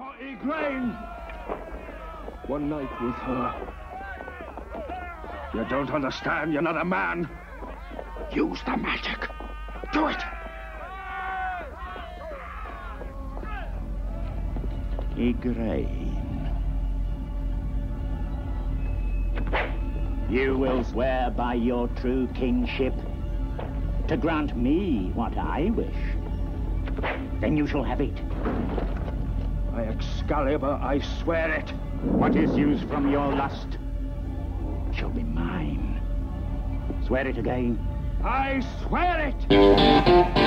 for Igraine. One night with her. You don't understand. You're not a man. Use the magic. Do it. Igraine. You will swear by your true kingship to grant me what I wish. Then you shall have it. Excalibur, I swear it. What is used from your lust shall be mine. Swear it again. I swear it!